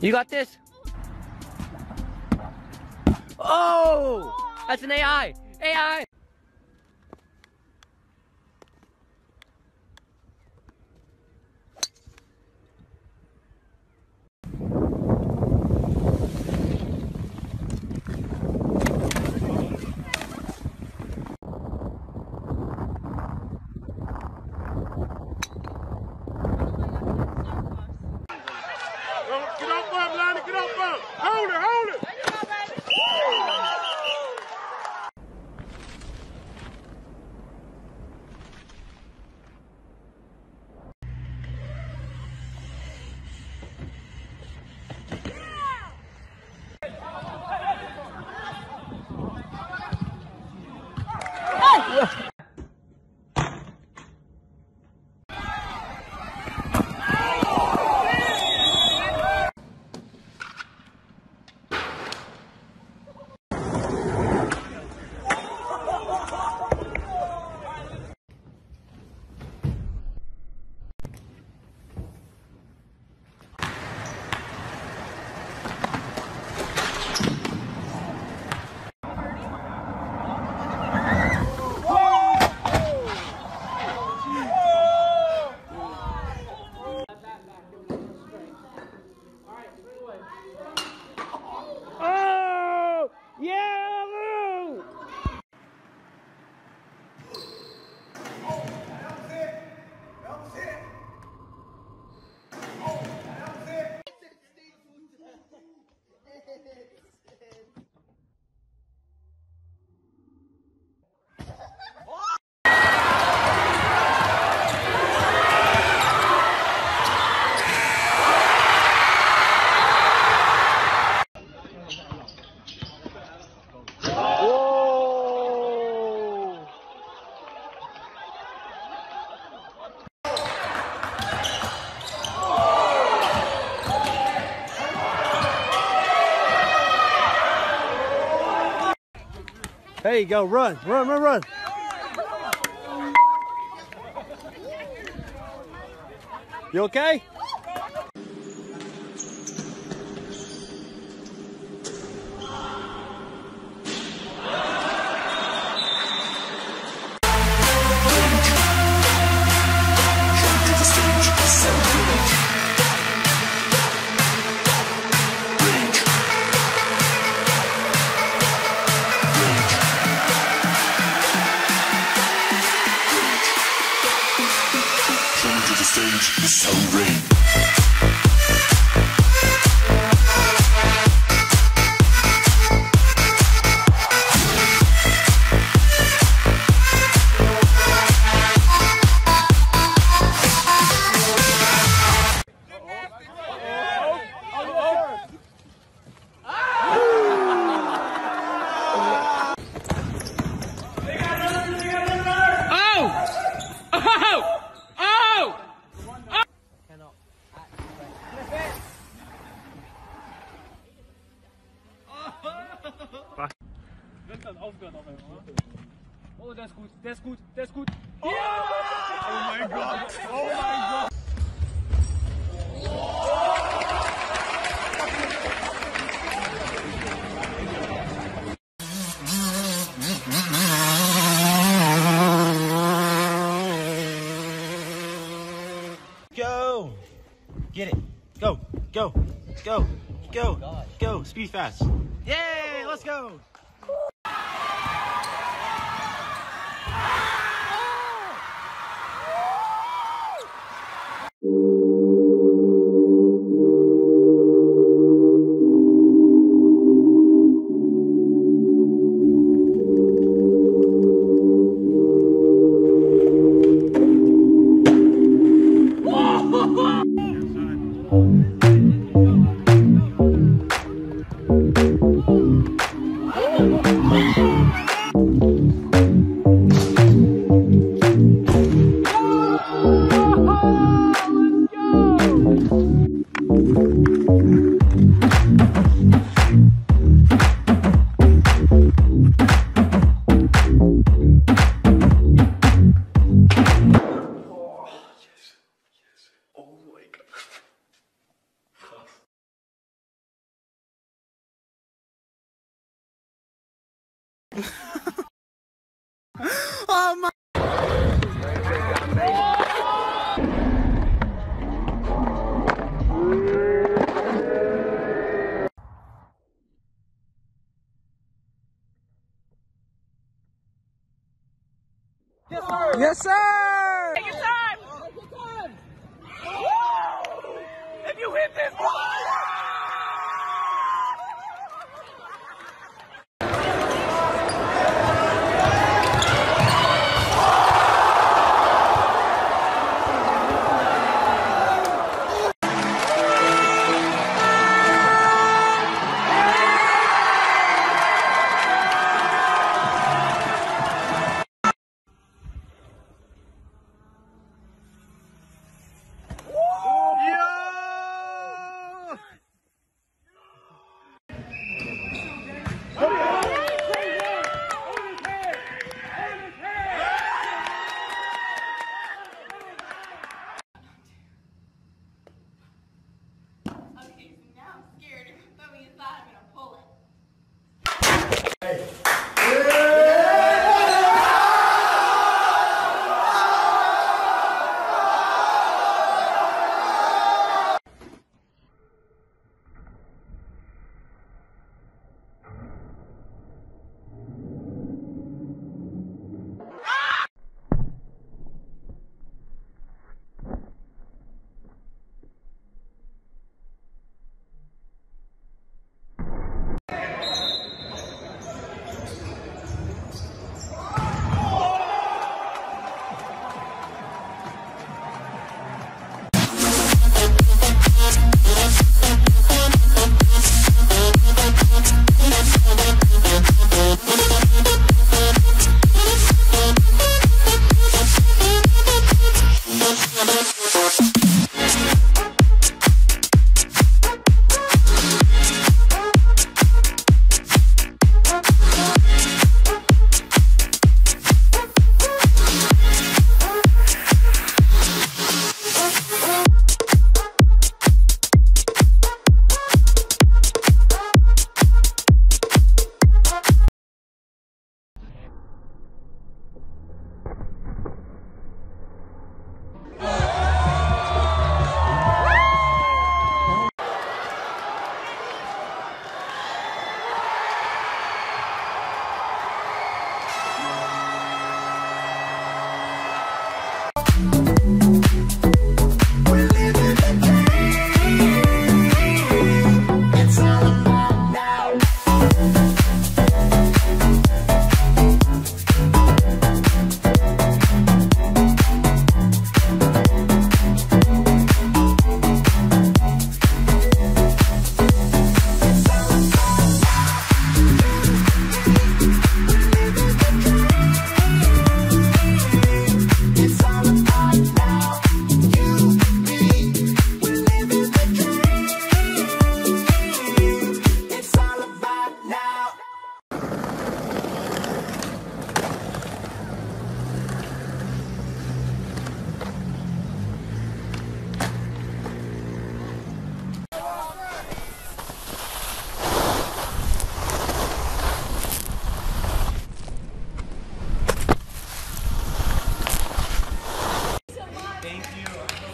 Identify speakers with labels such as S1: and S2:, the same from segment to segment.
S1: You got this? Oh! That's an AI! AI!
S2: You go. Run, run, run, run. You okay?
S3: To the
S2: go, go, go. Speed fast. Yay, let's go. Yes, sir.
S1: Take your time! If you hit this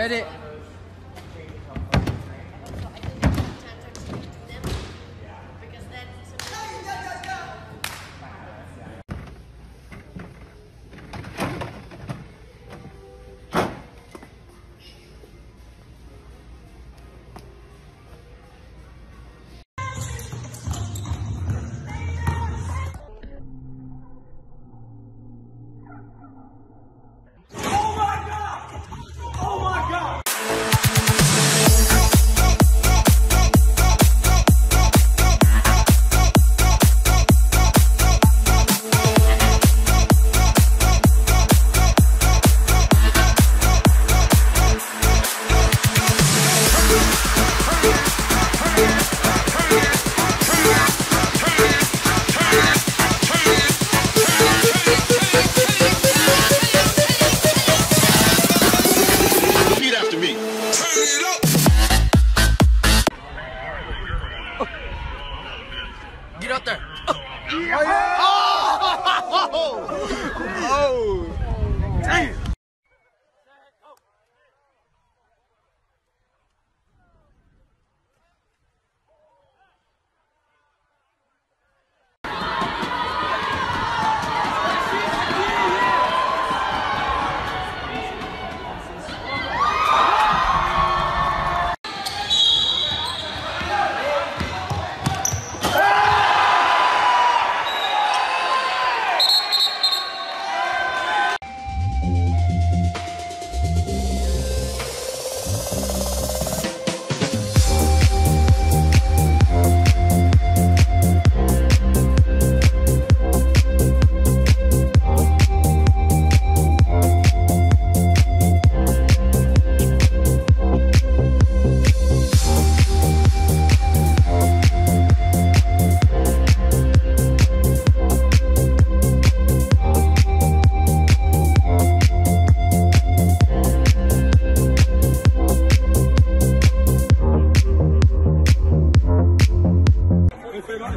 S4: Ready? get out there. Oh, yeah.
S1: pegar.